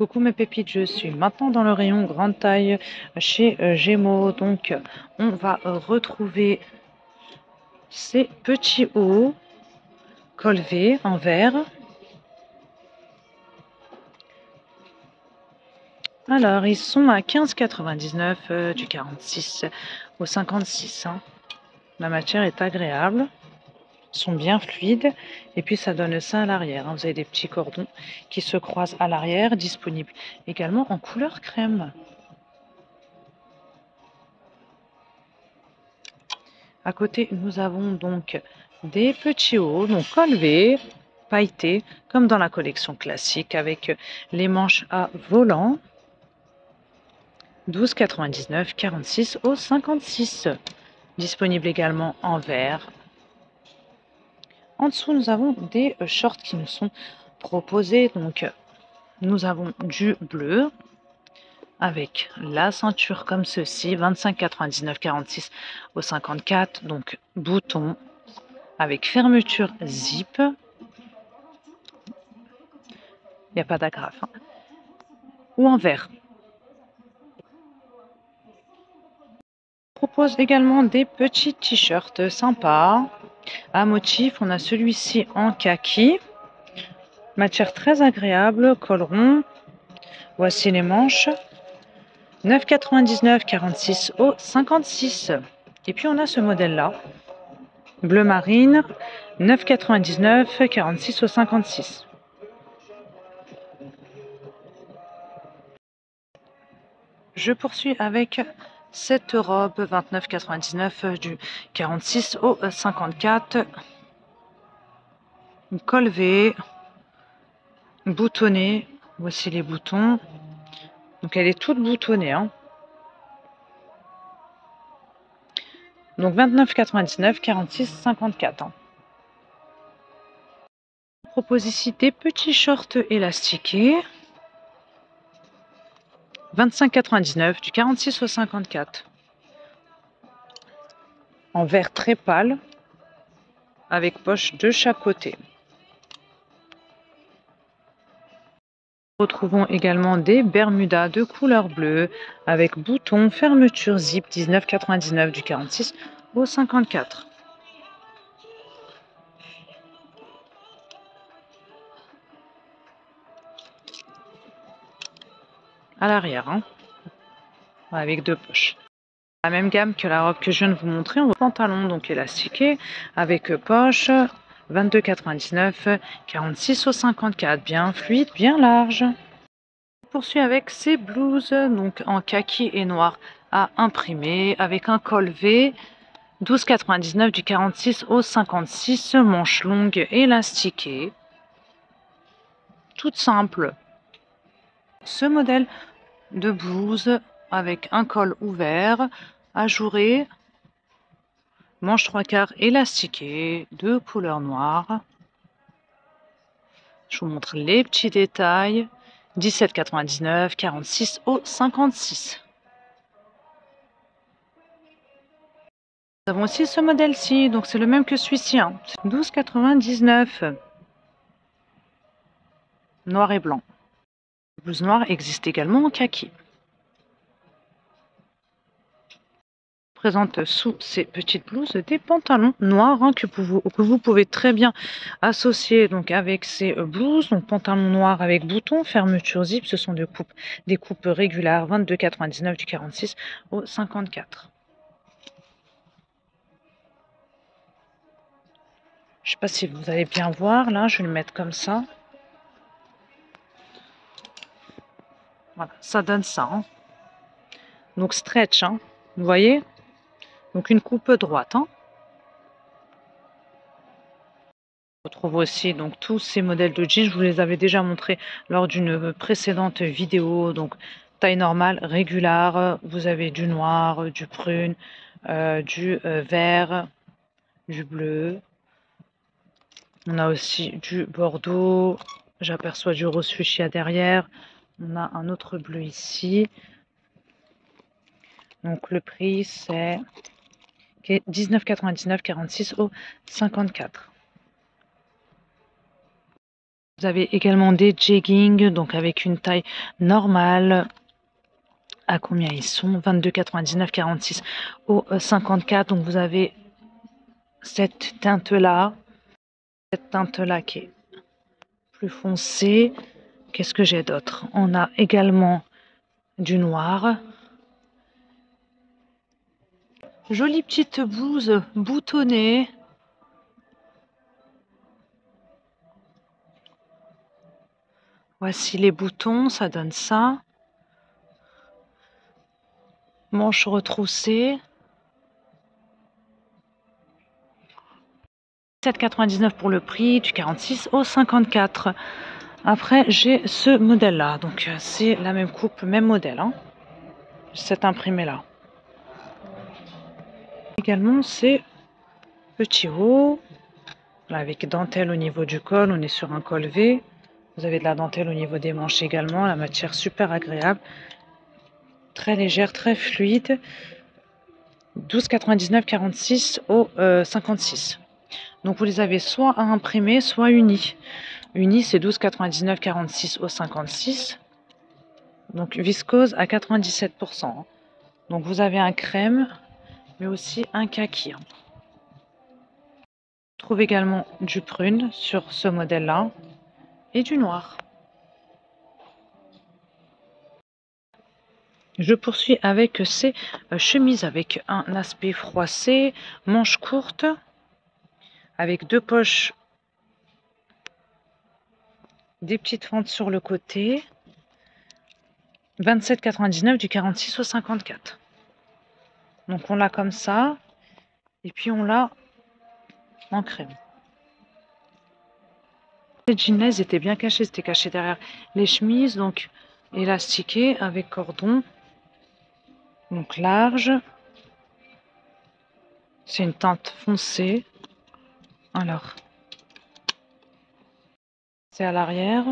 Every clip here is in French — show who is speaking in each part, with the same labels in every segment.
Speaker 1: Coucou mes pépites, je suis maintenant dans le rayon grande taille chez euh, Gémeaux. Donc on va euh, retrouver ces petits hauts colvés en verre. Alors ils sont à 15,99 euh, du 46 au 56. Hein. La matière est agréable sont bien fluides et puis ça donne ça à l'arrière. Hein. Vous avez des petits cordons qui se croisent à l'arrière, disponibles également en couleur crème. À côté, nous avons donc des petits hauts, donc colvés, pailletés, comme dans la collection classique avec les manches à volant. 12,99, 46 au 56. Disponible également en vert, en dessous, nous avons des euh, shorts qui nous sont proposés. Donc, nous avons du bleu avec la ceinture comme ceci, 25,99, 46 au 54. Donc, bouton avec fermeture zip. Il n'y a pas d'agrafe. Hein. Ou en vert. propose également des petits t-shirts sympas à motif. On a celui-ci en kaki. Matière très agréable, col rond. Voici les manches. 9,99, 46 au 56. Et puis on a ce modèle-là. Bleu marine, 9,99, 46 au 56. Je poursuis avec cette robe 29,99 du 46 au 54. Une colvée, boutonnée. Voici les boutons. Donc elle est toute boutonnée. Hein. Donc 29,99, 46, 54. Hein. Propose ici des petits shorts élastiqués. 25,99 du 46 au 54. En vert très pâle avec poche de chaque côté. Retrouvons également des Bermudas de couleur bleue avec bouton, fermeture zip 19,99 du 46 au 54. À l'arrière, hein. avec deux poches. La même gamme que la robe que je viens de vous montrer, on pantalon donc élastiqué avec poche, 22,99, 46 au 54, bien fluide, bien large. On poursuit avec ces blouses donc en kaki et noir à imprimer avec un col V 12,99 du 46 au 56, manche longue élastiquée. Toute simple. Ce modèle de blouse avec un col ouvert, ajouré, manche trois quarts élastiquée, de couleur noire. Je vous montre les petits détails. 17,99, 46 au 56. Nous avons aussi ce modèle-ci, donc c'est le même que celui-ci. 12,99. Hein. Noir et blanc. Blouse noire existe également en kaki. présente sous ces petites blouses des pantalons noirs hein, que, vous, pouvez très bien associer donc avec ces blouses. Donc pantalon noir avec bouton fermeture zip ce sont des coupes des coupes régulières 22,99 du 46 au 54 je sais pas si vous allez bien voir là je vais le mettre comme ça Voilà, ça donne ça. Hein. Donc stretch, hein. vous voyez? Donc une coupe droite. Hein. On retrouve aussi donc tous ces modèles de jeans. Je vous les avais déjà montrés lors d'une précédente vidéo. Donc taille normale, régulière. Vous avez du noir, du prune, euh, du euh, vert, du bleu. On a aussi du bordeaux. J'aperçois du rose fuchsia derrière. On a un autre bleu ici. Donc le prix c'est 19,99 46 au 54. Vous avez également des jeggings, donc avec une taille normale. À combien ils sont? 22,99, 46 au 54. Donc vous avez cette teinte-là. Cette teinte-là qui est plus foncée. Qu'est-ce que j'ai d'autre? On a également du noir. Jolie petite blouse boutonnée. Voici les boutons, ça donne ça. Manche retroussée. 7,99 pour le prix, du 46 au 54. Après, j'ai ce modèle-là. Donc, euh, c'est la même coupe, même modèle. Hein. Cet imprimé-là. Également, c'est petit haut. avec dentelle au niveau du col. On est sur un col V. Vous avez de la dentelle au niveau des manches également. La matière super agréable. Très légère, très fluide. 12,99, 46 au 56. Euh, Donc vous les avez soit à imprimer, soit unis. Unis, c'est 12,99, 46 au 56. Donc viscose à 97%. Donc vous avez un crème, mais aussi un kaki. On trouve également du prune sur ce modèle-là et du noir. Je poursuis avec ces euh, chemises avec un aspect froissé, manches courtes, avec deux poches, des petites fentes sur le côté. 27,99 du 46 au 54. Donc on l'a comme ça, et puis on l'a en crème. Les jeans étaient bien cachés, c'était caché derrière les chemises, donc élastiqué avec cordon, donc large. C'est une teinte foncée. Alors, c'est à l'arrière.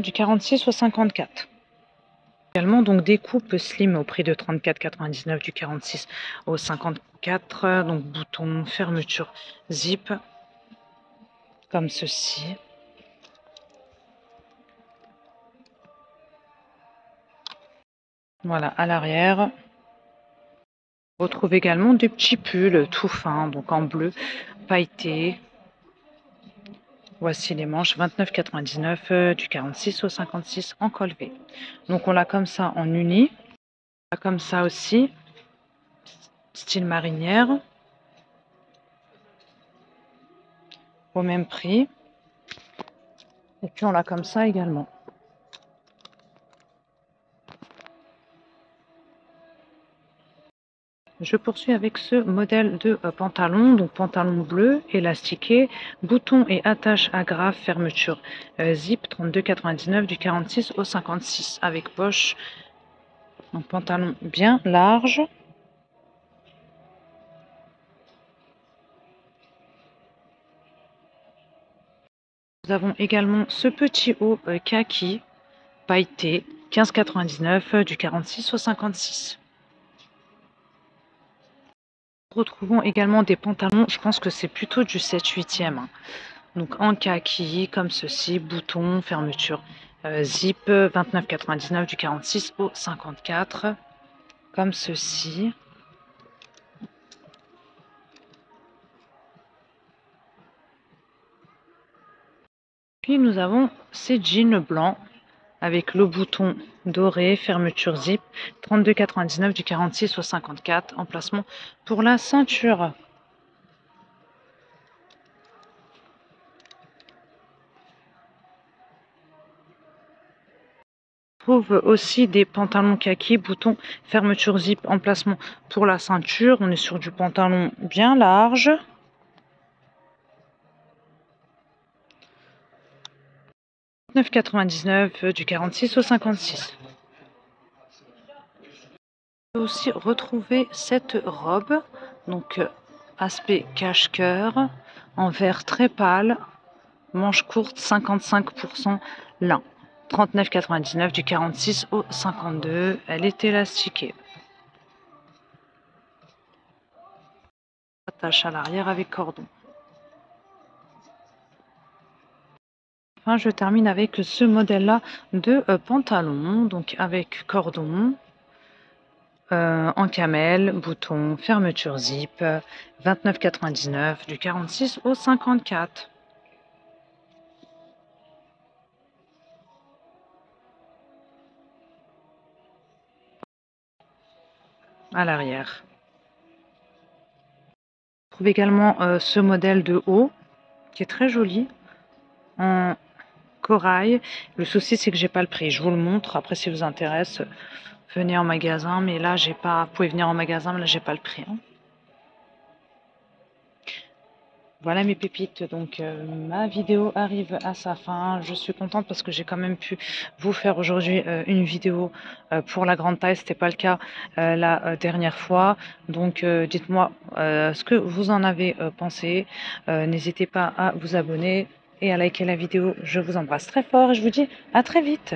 Speaker 1: du 46 au 54 donc des coupes slim au prix de 34,99 du 46 au 54. Donc bouton, fermeture, zip, comme ceci. Voilà, à l'arrière. On retrouve également des petits pulls tout fins, donc en bleu, pailleté, Voici les manches 29,99 euh, du 46 au 56 en col V. Donc on l'a comme ça en uni. On l'a comme ça aussi, style marinière. Au même prix. Et puis on l'a comme ça également. Je poursuis avec ce modèle de euh, pantalon, donc pantalon bleu, élastiqué, bouton et attache agrafe, fermeture euh, zip 32,99 du 46 au 56 avec poche. Donc pantalon bien large. Nous avons également ce petit haut euh, kaki pailleté 15,99 du 46 au 56 retrouvons également des pantalons, je pense que c'est plutôt du 7-8e. Hein. Donc en kaki, comme ceci, bouton, fermeture, euh, zip, 29,99 du 46 au 54, comme ceci. Puis nous avons ces jeans blancs avec le bouton doré, fermeture zip, 32,99 du 46 au 54, emplacement pour la ceinture. Trouve aussi des pantalons kaki, bouton, fermeture zip, emplacement pour la ceinture. On est sur du pantalon bien large. 9,99 euh, du 46 au 56. On peut aussi retrouver cette robe, donc euh, aspect cache-cœur, en vert très pâle, manche courte 55% lin. 39,99 du 46 au 52. Elle est élastiquée. tache à l'arrière avec cordon. Enfin, je termine avec ce modèle-là de euh, pantalon, donc avec cordon, euh, en camel, bouton, fermeture zip, 29,99 du 46 au 54. à l'arrière. Je trouve également euh, ce modèle de haut qui est très joli en Le souci c'est que j'ai pas le prix. Je vous le montre. Après si vous intéresse, venez en magasin. Mais là j'ai pas. Vous pouvez venir en magasin, mais là j'ai pas le prix. Hein. Voilà mes pépites, donc euh, ma vidéo arrive à sa fin. Je suis contente parce que j'ai quand même pu vous faire aujourd'hui euh, une vidéo euh, pour la grande taille. C'était pas le cas la dernière fois. Donc dites-moi ce que vous en avez pensé. N'hésitez pas à vous abonner et à liker la vidéo. Je vous embrasse très fort et je vous dis à très vite.